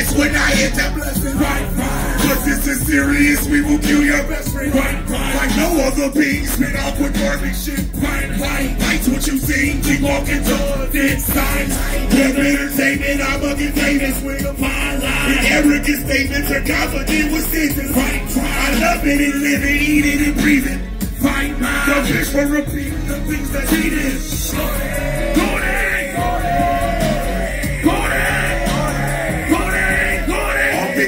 That's when I hit that blessing. Right, right. Cause this is serious, we will kill your best friend. Right, right. Like no other being, spit off with garbage shit. Right, right. Life's what you see, keep walking towards it. Signs, with entertainment, I'm a container, swing a pine line. Arrogant statements are confident with sentences. Right, right. I love it and live it, eat it and breathe it. Right, right. The bitch for repeating the things that he did. Go.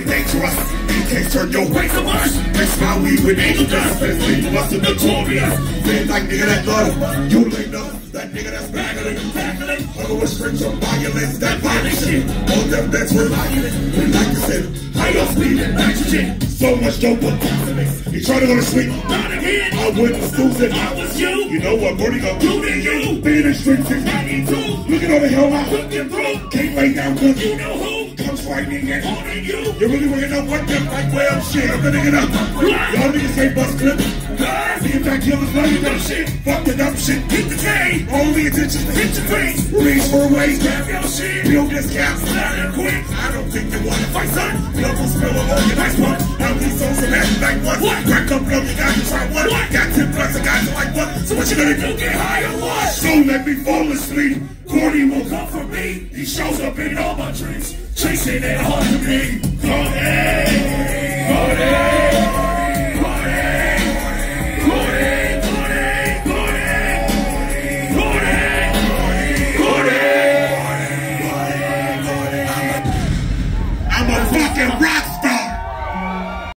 All big dangerous. You can't turn your way to us. That's why we with angel dust. That's leave us notorious. Feel like nigga that love. You ain't know that nigga that's bagging and tackling. Other restrictions on violence, that violent shit. All them that's relying. We like to say, how y'all speeding? Nitrogen. So much dope but You try to go to sleep. Not again. I wouldn't snooze it. I was you. You know what? Bernie gonna do to you. Being in streets is 92. Looking on the hell I'm looking through. Can't lay down cause you know who frightening and haunting you. You really wanna know what them like well shit. I'm gonna get up. Y'all niggas ain't bust clip. See if that killer's love you dumb shit. Fuck the dumb shit. Hit the K. Only attention to hit your face. Reach for a ways. Grab your shit. Build this. Slide and quick. I don't think you wanna fight, son. Double spill a your nice one. Now these souls are mad like what? What? Crack up, blow you got to try what? What? Got 10 plus, I got you like what? So what you gonna do? Get high or what? So let me fall asleep. He shows up in all my dreams, chasing it hard to me. Cody, Cody. rock